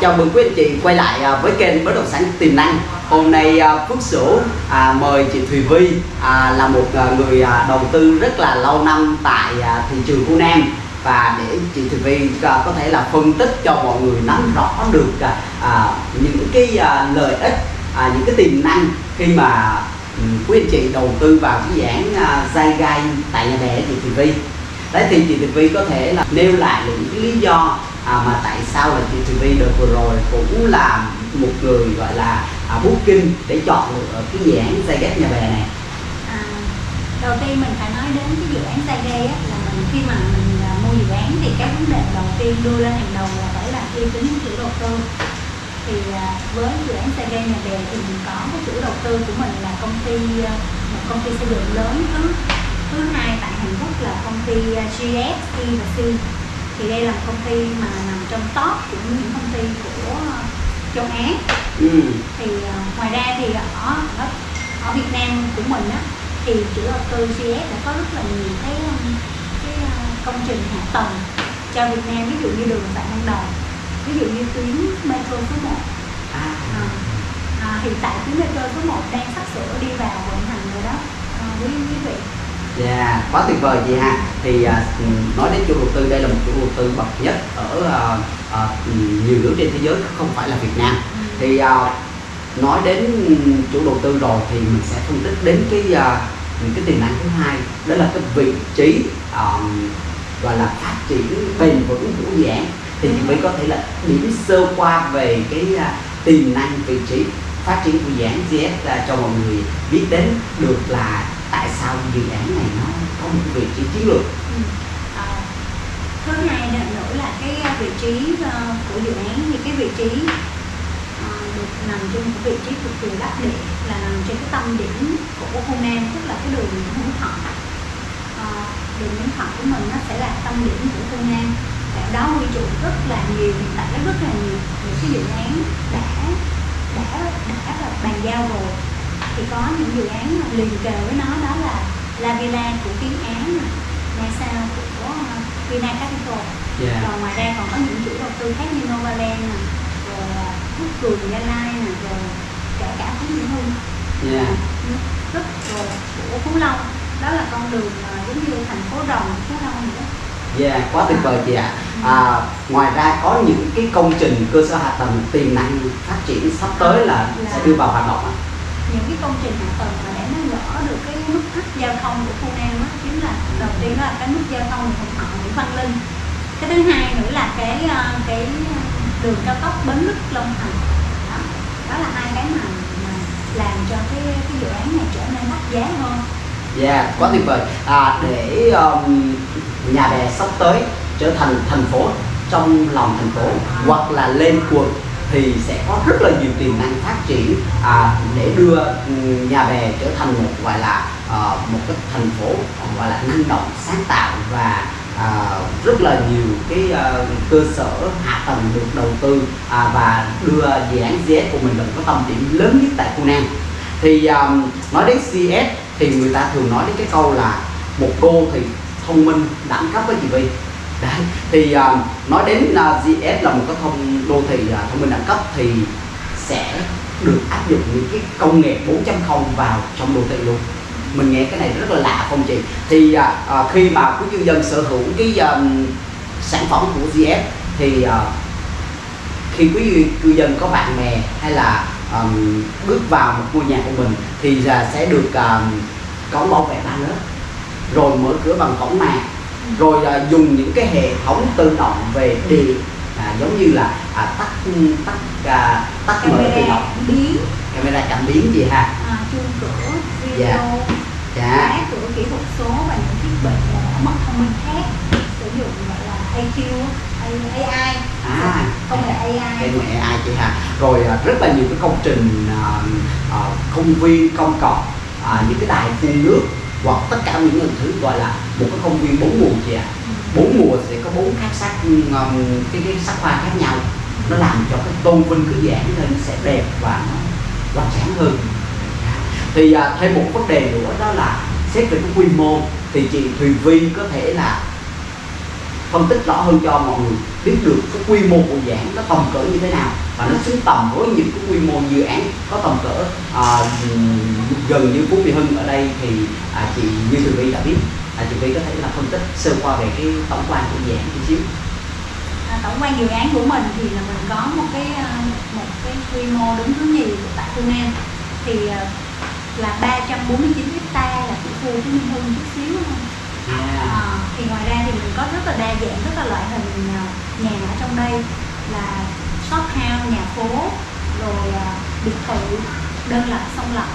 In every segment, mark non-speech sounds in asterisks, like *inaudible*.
Chào mừng quý anh chị quay lại à, với kênh bất động sản tiềm năng. Hôm nay à, Phước Sửu à, mời chị Thùy Vi à, là một à, người à, đầu tư rất là lâu năm tại à, thị trường Khu Nam và để chị Thùy Vi à, có thể là phân tích cho mọi người nắm rõ được à, à, những cái à, lợi ích, à, những cái tiềm năng khi mà ừ, quý anh chị đầu tư vào cái dự án à, dai gai tại nhà bè chị Thùy Vi. Đấy thì chị Thùy Vi có thể là nêu lại những cái lý do à, mà tại sao là chị Thùy Vi vừa rồi cũng là một người gọi là à, booking để chọn lựa ờ, cái dự án xây ghép nhà bè này? À, đầu tiên mình phải nói đến cái dự án Saigay á là mình khi mà mình à, mua dự án thì các vấn đề đầu tiên đưa lên hàng đầu là phải là uy tín chủ đầu tư. Thì à, với dự án Saigay nhà bè thì mình có cái chủ đầu tư của mình là công ty à, một công ty xây dựng lớn thứ thứ hai tại Hàn Quốc là công ty à, GS và C thì đây là công ty mà nằm trong top của những công ty của à, châu Á. Ừ. thì ờ, ngoài ra thì ở ở, ở Việt Nam của mình á thì chủ đầu tư GS đã có rất là nhiều cái um, cái ờ, công trình hạ tầng cho Việt Nam. Ví dụ như đường Phạm Văn Đồng ví dụ như tuyến metro số 1 à, à, à, hiện tại tuyến metro số 1 đang sắp sửa đi vào vận hành rồi đó à, quý quý vị dạ quá tuyệt vời chị ha thì à, ừ, nói đến chủ đầu tư đây là một chủ đầu tư bậc nhất ở à, à, nhiều nước trên thế giới không phải là Việt Nam. Thì à, nói đến chủ đầu tư rồi thì mình sẽ phân tích đến cái à, cái tiềm năng thứ hai đó là cái vị trí à, gọi là phát triển bền vững của dự án. Thì chị Vy có thể là điểm sơ qua về cái à, tiềm năng vị trí phát triển của dự án GS cho mọi người biết đến được là tại sao dự án này nó có một cái vị trí chiến lược? Ừ. À, thứ hai nữa là cái ờ, vị trí ờ, của dự án thì cái vị trí ờ, được nằm trên một vị trí cực kỳ đắc địa là nằm trên cái tâm điểm của khu Nam tức là cái đường Nguyễn Thọ. Đường Nguyễn Thọ của mình nó sẽ là tâm điểm của khu Nam tại đó quy trụ rất là nhiều hiện tại rất là nhiều những cái dự án đã đã đã là bàn giao rồi thì có những dự án liền kề với nó đó là La Villa của Kiến Án nhà sao của uh, Vina Capital yeah. rồi ngoài ra còn có những chủ đầu tư khác như Novaland nè rồi uh, Quốc Cường Gia Lai nè rồi kể cả Phú Mỹ Hưng Yeah. rất rồi của Phú Long đó là con đường uh, giống như thành phố rồng Phú Long nữa Yeah, quá tuyệt vời chị ạ. À, ngoài ra có những cái công trình cơ sở hạ tầng tiềm năng phát triển sắp tới là sẽ đưa vào hoạt động ạ những cái công trình hạ tầng mà để nó gỡ được cái nút thắt giao thông của khu Nam á chính là đầu tiên đó là cái nút giao thông của họ Nguyễn Văn Linh. Cái thứ hai nữa là cái ờ, cái đường cao tốc Bến Lức Long Thành. Đó đó là hai cái mà, mà làm cho cái cái dự án này trở nên đắt giá hơn. Yeah, quá tuyệt vời. À, để um, nhà bè sắp tới trở thành thành phố trong lòng thành phố hoặc là lên quận thì sẽ có rất là nhiều tiềm năng phát triển à, để đưa ừ, nhà bè trở thành một gọi là à, một cái thành phố gọi là năng động sáng tạo và à, rất là nhiều cái à, cơ sở hạ tầng được đầu tư à, và đưa dự án CS của mình là có tầm điểm lớn nhất tại khu Nam thì à, nói đến CS thì người ta thường nói đến cái câu là một đô thì thông minh đẳng cấp với chị Vi đấy thì um, nói đến à, uh, GS là một cái thông đô thị uh, thông minh đẳng cấp thì sẽ được áp dụng những cái công nghệ 4.0 vào trong đô thị luôn. Mình nghe cái này rất là lạ không chị? Thì uh, khi mà quý cư dân sở hữu cái um, sản phẩm của GS thì uh, khi quý cư dân có bạn bè hay là um, bước vào một ngôi nhà của mình thì uh, sẽ được um, cổng bảo vệ ba lớp rồi mở cửa bằng cổng màng rồi à, dùng những cái hệ thống tự động về điện à, giống như là à, tắt tắt à, tắt mở tự động. biến. Camera cảm biến gì ha? À, chuông cửa Dạ. video dạ khóa cửa kỹ thuật số và những thiết bị mật thông minh khác. Sử dụng gọi là AQ AI à công nghệ AI cái nghệ ai chị ha. Rồi à, rất là nhiều cái công trình à, công viên công cộng à, những cái đài phun nước hoặc tất cả những thứ gọi là một cái công viên bốn mùa chị ạ. Bốn mùa sẽ có bốn khác sắc um, cái cái sắc hoa khác nhau. Nó làm cho cái tôn vinh cái dự án nó sẽ đẹp và nó loáng sáng hơn. Thì à, thêm một vấn đề nữa đó là xét về cái quy mô thì chị Thùy Vi có thể là phân tích rõ hơn cho mọi người biết được cái quy mô của dự án nó tầm cỡ như thế nào và nó xứng tầm với những cái quy mô dự án có tầm cỡ à, gần như Phú Mỹ Hưng ở đây thì à, chị như Thùy Vi đã biết à, chị Vi có thể là phân tích sơ qua về cái tổng quan của dự án chút xíu. À, tổng quan dự án của mình thì là mình có một cái à, một cái quy mô đứng thứ nhì tại khu Nam. Thì à, là 349 hecta là của khu Phú Mỹ Hưng chút xíu. Thôi yeah. à, thì ngoài ra thì mình có rất là đa dạng rất là loại hình à, nhà ở trong đây là shop house nhà phố rồi à, biệt thự đơn lập song lập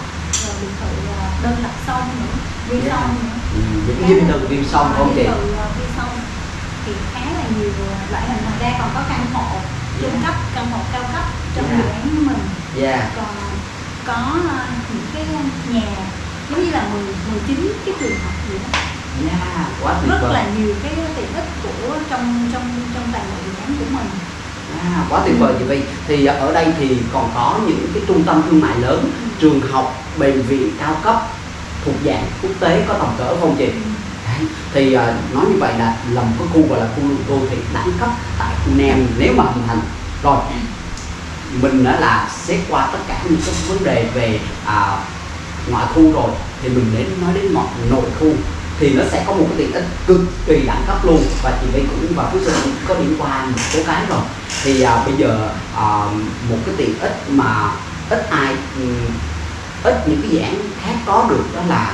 biệt thự à, đơn lập song nữa viên Yeah. song nữa. Ừ, những dinh thự viên sông không chị à, viên song thì khá là nhiều loại hình ngoài ra còn có căn hộ trung Yeah. cấp căn hộ cao cấp trong Yeah. dự án của mình. Yeah còn có à, những cái nhà giống như là 10, 19 cái trường học gì đó. Yeah quá tuyệt rất vời. là nhiều cái tiện ích của trong trong trong toàn bộ dự án của mình À, quá tuyệt vời. Chị Vi thì ở đây thì còn có những cái trung tâm thương mại lớn trường học bệnh viện cao cấp thuộc dạng quốc tế có tầm cỡ không chị? Đấy. thì à, nói như vậy là là một cái khu gọi là khu đô thị đẳng cấp tại khu Nam nếu mà hình thành. Rồi mình đã là xét qua tất cả những cái vấn đề về à, ngoại khu rồi thì mình đến nói đến nội, nội khu thì nó sẽ có một cái tiện ích cực kỳ đẳng cấp luôn. Và chị Vy cũng và Phú Sinh cũng có điểm qua một số cái rồi. Thì à, bây giờ à, một cái tiện ích mà ít ai ít những cái dự án khác có được đó là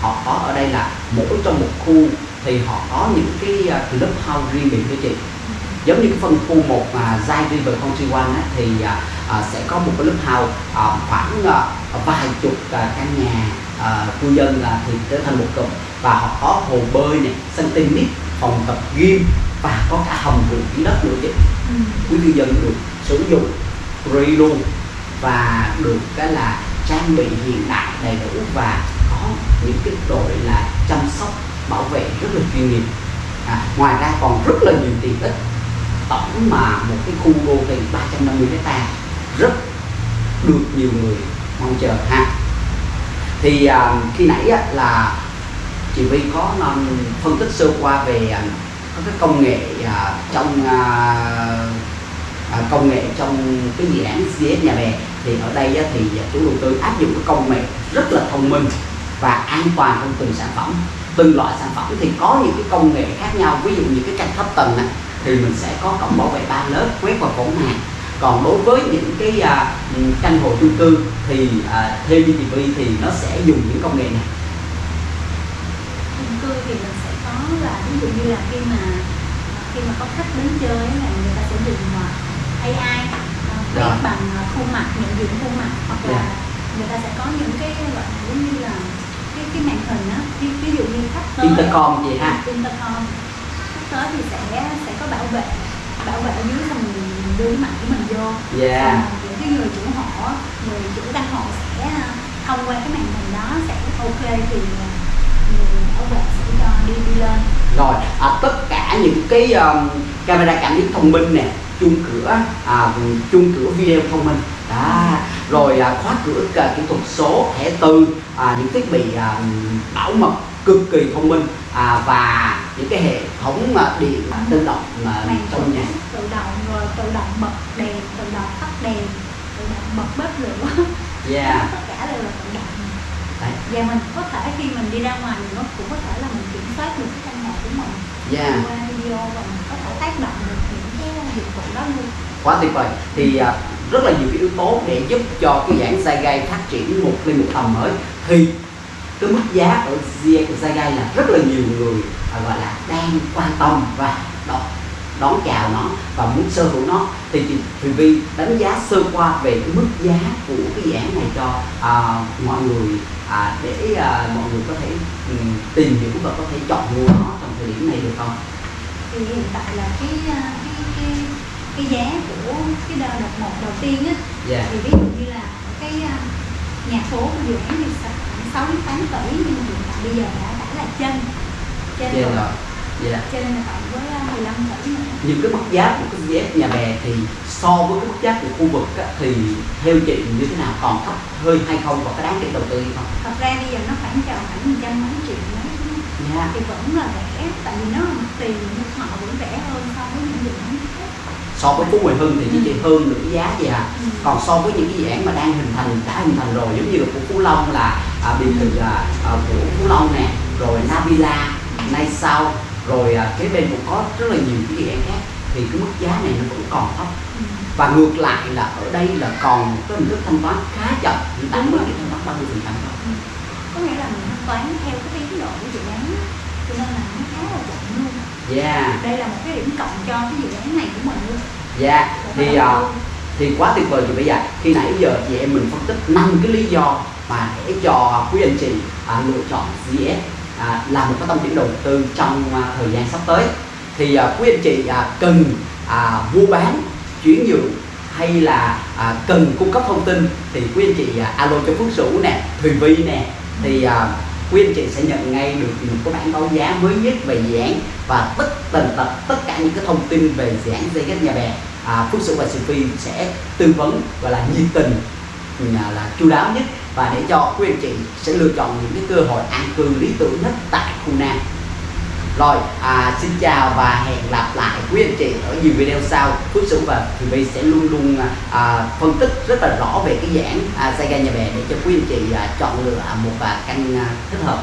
họ có ở đây là mỗi trong một khu thì họ có những cái à, club house riêng biệt cho chị. Giống như cái phân khu một mà Zai River Country One á, thì à, à sẽ có một cái lớp house à, khoảng à, vài chục à, căn nhà à, cư dân à, thì trở thành một cụm. Và họ có hồ bơi này, sân tennis, phòng tập gym và có cả hầm vườn dưới đất nữa chứ. Ừ. quý cư dân được sử dụng free luôn và được cái là trang bị hiện đại đầy đủ và có những cái đội là chăm sóc bảo vệ rất là chuyên nghiệp. À, ngoài ra còn rất là nhiều tiện ích. Tổng mà một cái khu đô thị 350 hecta rất được nhiều người mong chờ ha thì à, khi nãy á, là chị Vy có um, phân tích sơ qua về à, um, các cái công nghệ à, trong à, à, công nghệ trong cái dự án CS nhà bè. Thì ở đây á, thì chủ đầu tư áp dụng cái công nghệ rất là thông minh và an toàn trong từng sản phẩm. Từng loại sản phẩm thì có những cái công nghệ khác nhau. Ví dụ như cái căn thấp tầng á, thì mình sẽ có cổng bảo vệ ba lớp quét vào cổng hàng còn đối với những cái à, căn hộ chung cư thì à, theo Vi thì nó sẽ dùng những công nghệ này chung cư thì mình sẽ có là ví dụ như là khi mà khi mà có khách đến chơi là người ta sẽ dùng AI quét Rồi. bằng ờ, khuôn mặt nhận diện khuôn mặt hoặc là Dạ. người ta sẽ có những cái gọi là giống như là cái cái màn hình á ví, ví dụ như khách tới intercom gì ha intercom khách tới thì sẽ sẽ có bảo vệ bảo vệ ở dưới xong mình đưa cái mặt của mình vô. Yeah. Xong rồi những cái người chủ hộ người chủ căn hộ sẽ ờ, thông qua cái màn hình đó sẽ ok thì ờ, người bảo vệ sẽ cho đi đi lên. Rồi à, tất cả những cái um, camera cảm biến thông minh nè chuông cửa à, chuông cửa video thông minh. Đó. Rồi à, khóa cửa à, kỹ thuật số thẻ từ à, những thiết bị à, bảo mật cực kỳ thông minh à, và những cái hệ thống à, điện à, tự động mà màn trong nhà. tự động tự động bật đèn tự động tắt đèn tự động bật bếp lửa. Yeah. *laughs* Tất cả đều là tự động. Đấy. và mình có thể khi mình đi ra ngoài mình cũng có thể là mình kiểm soát được cái căn hộ của mình. Yeah. Qua video và mình có thể tác động được những cái dịch vụ đó luôn. Quá tuyệt vời. Thì à, rất là nhiều cái yếu tố để giúp cho cái dạng Zygai phát triển một lên một tầm mới. Thì cái mức giá ở Zygai là rất là nhiều người à, gọi là đang quan tâm và đón, chào nó và muốn sở hữu nó thì chị Thùy Vi đánh giá sơ qua về cái mức giá của cái dự án này cho à, mọi người à, để à, mọi người có thể ừm, tìm hiểu và có thể chọn mua nó trong thời điểm này được không? thì hiện tại là cái uh, cái cái cái giá của cái đợt đợt một đầu tiên á Dạ. thì ví dụ như là cái uh, nhà phố của dự án thì khoảng 6 đến 8 tỷ nhưng hiện tại bây giờ đã đã là trên trên Dạ rồi rồi. Dạ. trên là cộng với uh, 15 tỷ nữa những cái mức giá của cái ZF nhà bè thì so với cái mức giá của khu vực á, thì theo chị như thế nào còn thấp hơi hay không và có đáng để đầu tư hay không? thật ra bây giờ nó khoảng chào khoảng trăm mấy triệu mấy Dạ. thì vẫn là rẻ tại vì mặt tiền họ vẫn rẻ hơn so với những dự án khác so với Phú Huệ Hưng thì chỉ chỉ hơn nửa giá vậy à Ừ. còn so với những cái dự án mà đang hình thành đã hình thành rồi giống như là của Phú Long là à, biệt thự à, à, của Phú Long nè rồi Navila nay sau rồi à, kế bên cũng có rất là nhiều cái dự án khác thì cái mức giá này nó vẫn còn thấp. Ừ. và ngược lại là ở đây là còn một cái hình thức thanh toán khá chậm Đúng mới rồi. cái thanh toán ba mươi phần trăm thôi. Có nghĩa là mình thanh toán theo cái tiến độ của dự án cho nên là nó khá là chậm luôn. Yeah đây là một cái điểm cộng cho cái dự án này của mình luôn. Yeah Của thì à, tư. thì quá tuyệt vời chị bây giờ khi nãy giờ chị em mình phân tích năm cái lý do mà để cho quý anh chị à, lựa chọn GS à, là một cái tâm điểm đầu tư trong à, thời gian sắp tới. Thì à, quý anh chị à, cần à, mua bán chuyển nhượng hay là à, cần cung cấp thông tin thì quý anh chị à, alo cho Phước Sửu nè Thùy Vi nè. Thì à, quý anh chị sẽ nhận ngay được những cái bản báo giá mới nhất về dự án và tất tần tật tất cả những cái thông tin về dự án dây ghép nhà bè. À, Phước Sửu và Sophie sẽ tư vấn và là nhiệt tình ừ, là chu đáo nhất và để cho quý anh chị sẽ lựa chọn những cái cơ hội an cư lý tưởng nhất tại khu Nam. Rồi à, xin chào và hẹn gặp lại quý anh chị ở nhiều video sau. Phước Sửu và Thùy Vi sẽ luôn luôn à, à, phân tích rất là rõ về cái dạng à, Saiga nhà bè để cho quý anh chị à, chọn lựa một à, căn à, thích hợp.